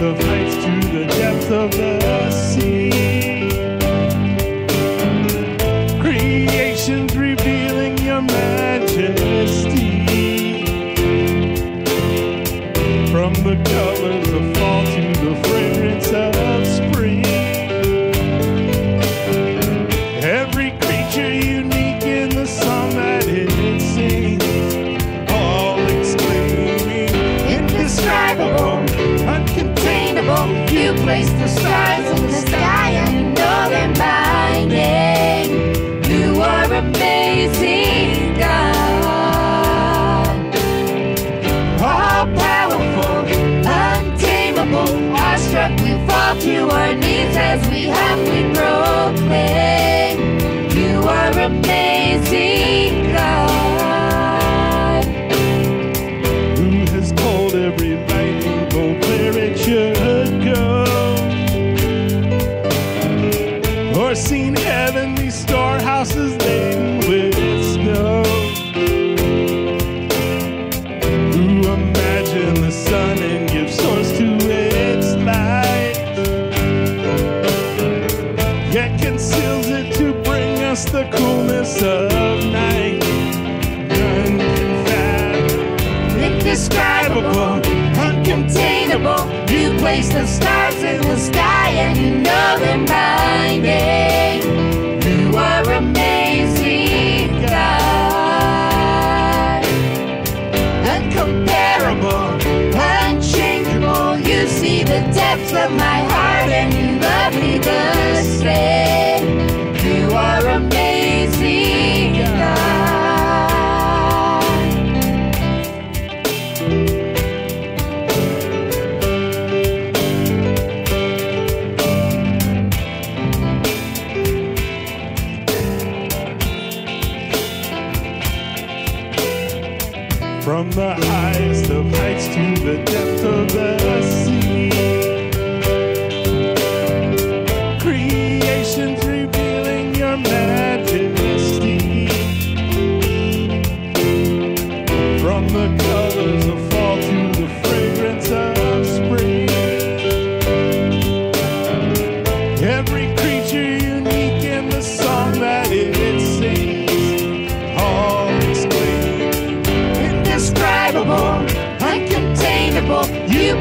of struck, we fall to our knees as we have humbly proclaim, You are amazing, God. Who has called every lightning bolt where it should go, or seen heavenly storehouses there? Bring the coolness of night. Indescribable, uncontainable. You place the stars in the sky and you know them by From the highest of heights to the depth of the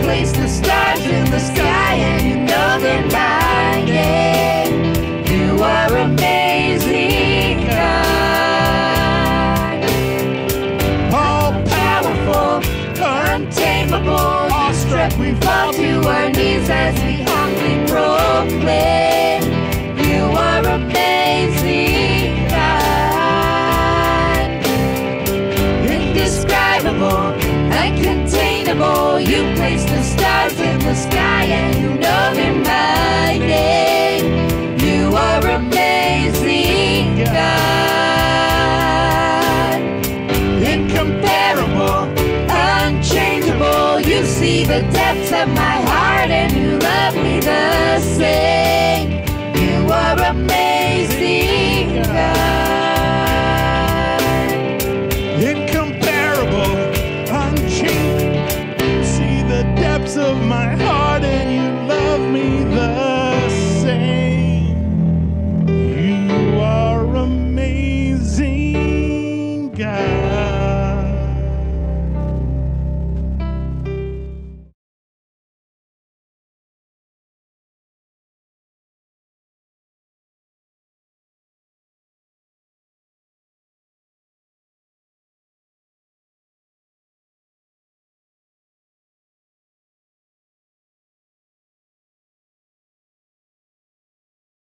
place the stars in the sky and you know them by name. You are amazing, God. All powerful, untamable. Awestruck, we fall to our knees as we humbly proclaim. The depths of my heart and you love me the same. You are amazing, God.